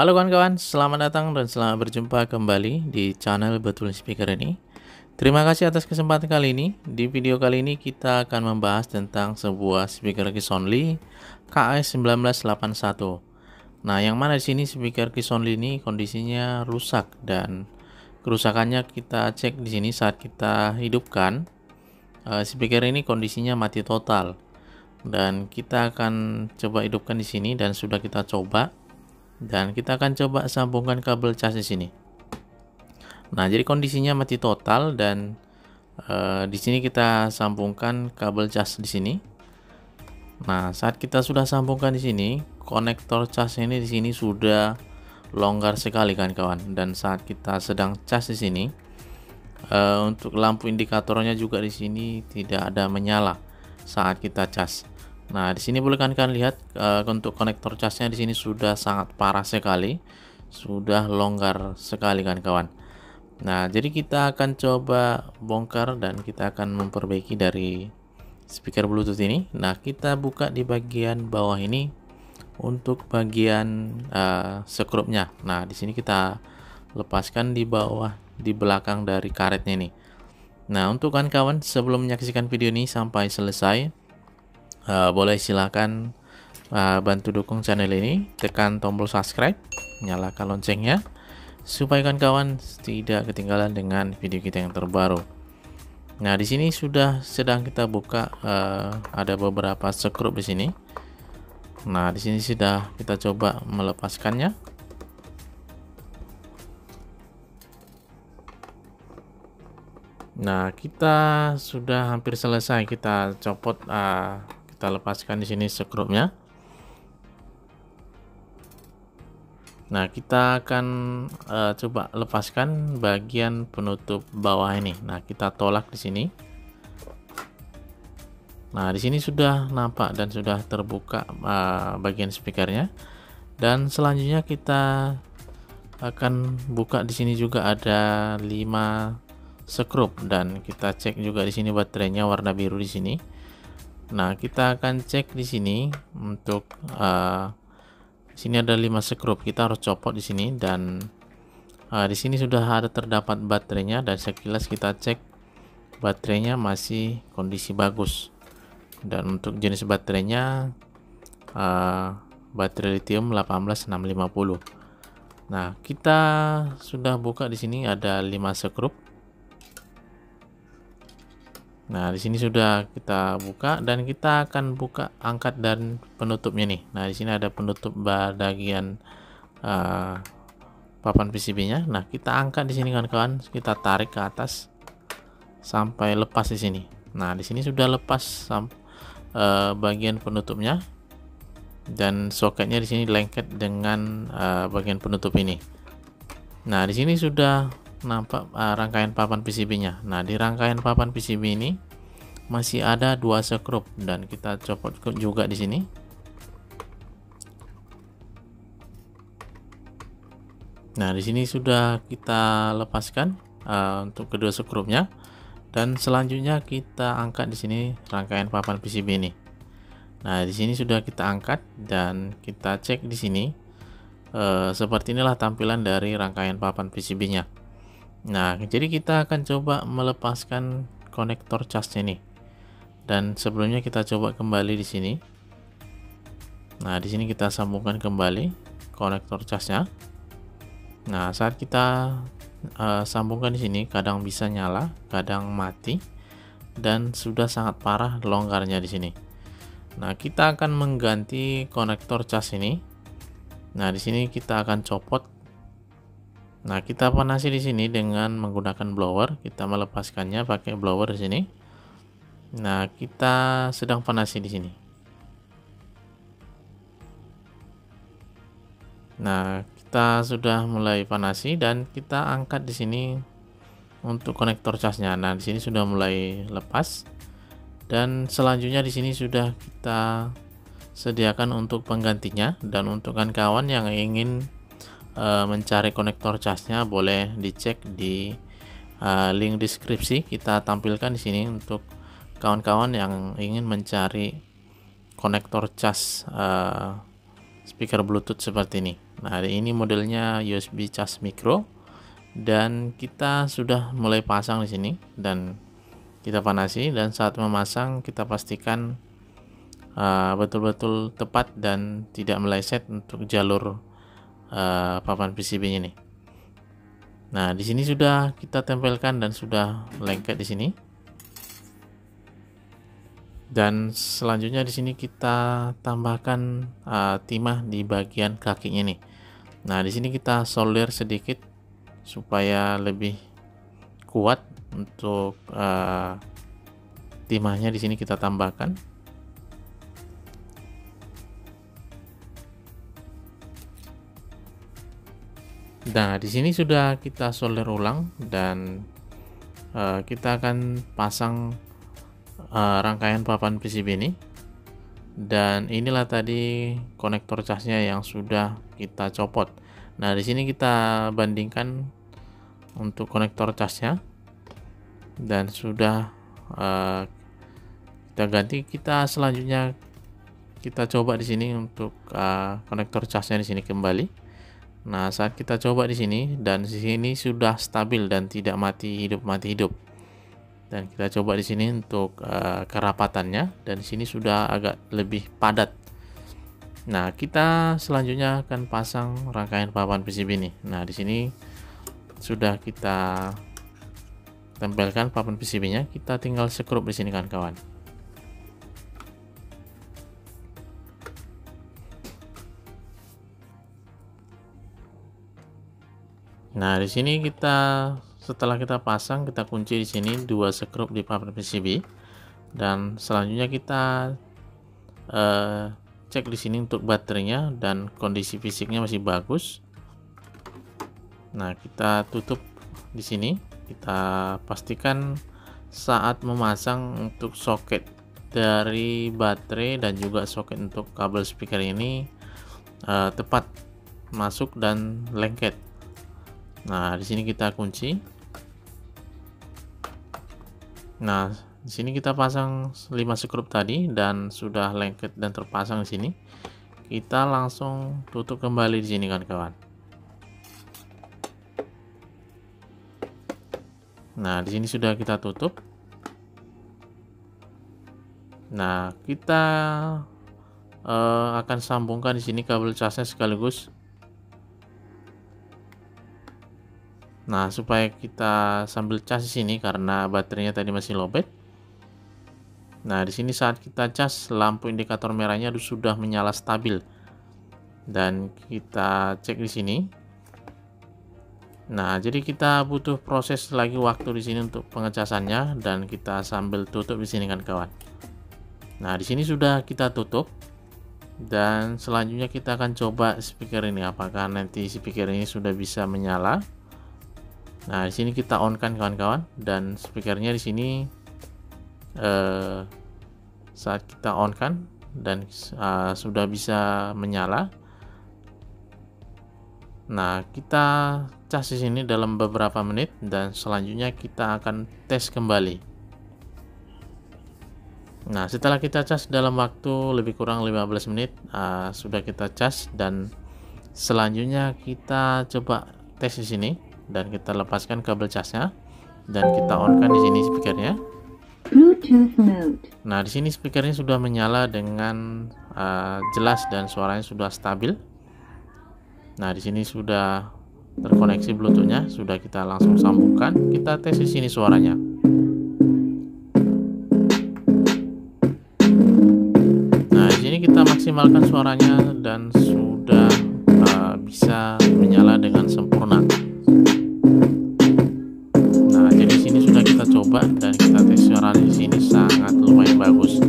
Halo kawan-kawan, selamat datang dan selamat berjumpa kembali di channel Betul Speaker ini. Terima kasih atas kesempatan kali ini. Di video kali ini kita akan membahas tentang sebuah speaker keys only KS1981. Nah, yang mana di sini speaker keys only ini kondisinya rusak dan kerusakannya kita cek di sini saat kita hidupkan. Uh, speaker ini kondisinya mati total dan kita akan coba hidupkan di sini dan sudah kita coba dan kita akan coba sambungkan kabel cas di sini. Nah, jadi kondisinya mati total dan uh, di sini kita sambungkan kabel cas di sini. Nah, saat kita sudah sambungkan di sini, konektor cas ini di sini sudah longgar sekali kan kawan. Dan saat kita sedang cas di sini, uh, untuk lampu indikatornya juga di sini tidak ada menyala saat kita cas. Nah, di sini boleh kalian lihat uh, untuk konektor casnya di sini sudah sangat parah sekali, sudah longgar sekali kan kawan. Nah, jadi kita akan coba bongkar dan kita akan memperbaiki dari speaker Bluetooth ini. Nah, kita buka di bagian bawah ini untuk bagian uh, skrupnya. Nah, di sini kita lepaskan di bawah di belakang dari karetnya ini. Nah, untuk kawan-kawan sebelum menyaksikan video ini sampai selesai, uh, boleh silahkan uh, bantu dukung channel ini. Tekan tombol subscribe nyalakan loncengnya supaya kawan-kawan tidak ketinggalan dengan video kita yang terbaru. Nah di sini sudah sedang kita buka uh, ada beberapa skrup di sini. Nah di sini sudah kita coba melepaskannya. Nah, kita sudah hampir selesai. Kita copot uh, kita lepaskan di sini skrupnya Nah, kita akan uh, coba lepaskan bagian penutup bawah ini. Nah, kita tolak di sini. Nah, di sini sudah nampak dan sudah terbuka uh, bagian speakernya. Dan selanjutnya kita akan buka di sini juga ada 5 skrup dan kita cek juga di sini baterainya warna biru di sini. Nah, kita akan cek di sini untuk uh, sini ada 5 skrup. Kita harus copot di sini dan uh, di sini sudah ada terdapat baterainya dan sekilas kita cek baterainya masih kondisi bagus. Dan untuk jenis baterainya uh, baterai lithium 18650. Nah, kita sudah buka di sini ada 5 skrup Nah, di sini sudah kita buka dan kita akan buka angkat dan penutupnya nih. Nah, di sini ada penutup bagian uh, papan PCB-nya. Nah, kita angkat di sini kawan-kawan, kita tarik ke atas sampai lepas di sini. Nah, di sini sudah lepas uh, bagian penutupnya dan soketnya di sini lengket dengan uh, bagian penutup ini. Nah, di sini sudah nampak uh, rangkaian papan PCB-nya. Nah, di rangkaian papan PCB ini masih ada dua skrup dan kita copot juga di sini. Nah, di sini sudah kita lepaskan uh, untuk kedua skrupnya dan selanjutnya kita angkat di sini rangkaian papan PCB ini. Nah, di sini sudah kita angkat dan kita cek di sini. Uh, seperti inilah tampilan dari rangkaian papan PCB-nya. Nah, jadi kita akan coba melepaskan konektor casnya ini. Dan sebelumnya kita coba kembali di sini. Nah, di sini kita sambungkan kembali konektor casnya. Nah, saat kita uh, sambungkan di sini, kadang bisa nyala, kadang mati, dan sudah sangat parah longgarnya di sini. Nah, kita akan mengganti konektor cas ini. Nah, di sini kita akan copot Nah, kita panasi di sini dengan menggunakan blower. Kita melepaskannya pakai blower di sini. Nah, kita sedang panasi di sini. Nah, kita sudah mulai panasi dan kita angkat di sini untuk konektor casnya. Nah, di sini sudah mulai lepas. Dan selanjutnya di sini sudah kita sediakan untuk penggantinya dan untuk kawan-kawan yang ingin uh, mencari konektor casnya boleh dicek di uh, link deskripsi kita tampilkan di sini untuk kawan-kawan yang ingin mencari konektor cas uh, speaker Bluetooth seperti ini. Nah, ini modelnya USB cas micro dan kita sudah mulai pasang di sini dan kita panasi dan saat memasang kita pastikan betul-betul uh, tepat dan tidak meleset untuk jalur uh, papan PCB ini. Nah, di sini sudah kita tempelkan dan sudah lengket di sini. Dan selanjutnya di sini kita tambahkan uh, timah di bagian kakinya nih. Nah, di sini kita solder sedikit supaya lebih kuat untuk uh, timahnya di sini kita tambahkan. Nah, di sini sudah kita solder ulang dan uh, kita akan pasang uh, rangkaian papan PCB ini. Dan inilah tadi konektor casnya yang sudah kita copot. Nah, di sini kita bandingkan untuk konektor casnya dan sudah uh, kita ganti. Kita selanjutnya kita coba di sini untuk uh, konektor casnya di sini kembali. Nah, saat kita coba di sini dan di sini sudah stabil dan tidak mati hidup mati hidup. Dan kita coba di sini untuk uh, kerapatannya dan di sini sudah agak lebih padat Nah, kita selanjutnya akan pasang rangkaian papan PCB ini. Nah, di sini sudah kita tempelkan papan PCB-nya, kita tinggal sekrup di sini kan Nah, di sini kita setelah kita pasang, kita kunci di sini dua sekrup di papan PCB dan selanjutnya kita uh, cek di sini untuk baterainya dan kondisi fisiknya masih bagus. Nah kita tutup di sini. Kita pastikan saat memasang untuk soket dari baterai dan juga soket untuk kabel speaker ini uh, tepat masuk dan lengket nah di sini kita kunci nah di sini kita pasang 5 skrup tadi dan sudah lengket dan terpasang di sini. Kita langsung tutup kembali di sini kan kawan. Nah, di sini sudah kita tutup. Nah, kita uh, akan sambungkan di sini kabel casnya sekaligus Nah, supaya kita sambil cas di sini karena baterainya tadi masih lowbat, Nah, di sini saat kita cas lampu indikator merahnya sudah menyala stabil. Dan kita cek di sini. Nah, jadi kita butuh proses lagi waktu di sini untuk pengecasannya dan kita sambil tutup di sini kan kawan. Nah, di sini sudah kita tutup. Dan selanjutnya kita akan coba speaker ini apakah nanti speaker ini sudah bisa menyala. Nah, di sini kita on kan kawan-kawan dan speakernya di sini uh, saat kita on kan dan uh, sudah bisa menyala. Nah, kita cas di sini dalam beberapa menit dan selanjutnya kita akan tes kembali. Nah, setelah kita cas dalam waktu lebih kurang 15 menit, uh, sudah kita cas dan selanjutnya kita coba tes di sini dan kita lepaskan kabel casnya dan kita on kan di sini speakernya. Bluetooth mode. Nah, di sini speakernya sudah menyala dengan uh, jelas dan suaranya sudah stabil. Nah, di sini sudah terkoneksi Bluetoothnya, sudah kita langsung sambungkan. Kita tes di sini suaranya. Nah, di sini kita maksimalkan suaranya dan sudah uh, bisa menyala dengan sempurna. Suara di sini sangat lumayan bagus.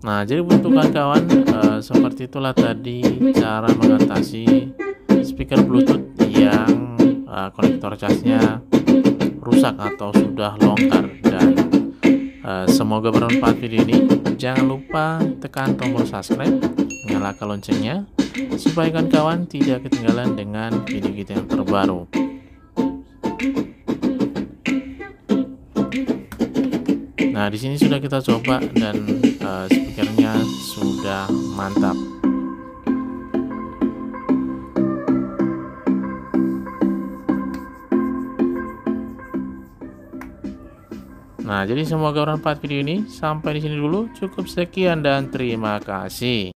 Nah, jadi untuk kawan-kawan uh, seperti itulah tadi cara mengatasi speaker Bluetooth yang uh, konektor casnya rusak atau sudah longgar dan uh, semoga bermanfaat video ini. Jangan lupa tekan tombol subscribe, nyalakan loncengnya supaya kawan-kawan tidak ketinggalan dengan video kita yang terbaru. Nah, di sini sudah kita coba dan uh, speakernya sudah mantap. Nah, jadi semoga bermanfaat video ini. Sampai di sini dulu. Cukup sekian dan terima kasih.